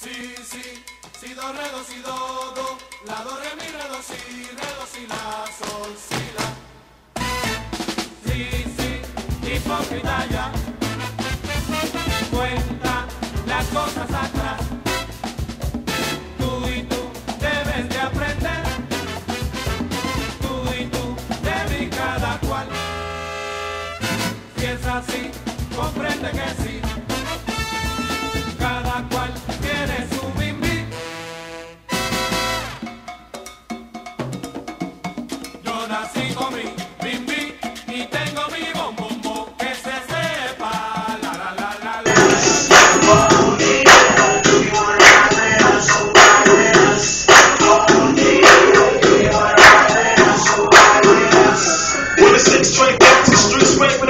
si, si, si, do, re, do, si, do, do, la, do, re, mi, re, do, re, la, sol, si, la. Si, si, ya, cuenta las cosas atrás. Tú y tú debes de aprender, tú y tú de cada cual. Si es así, comprende que sí. Tray back to the street, straight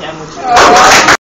Yeah,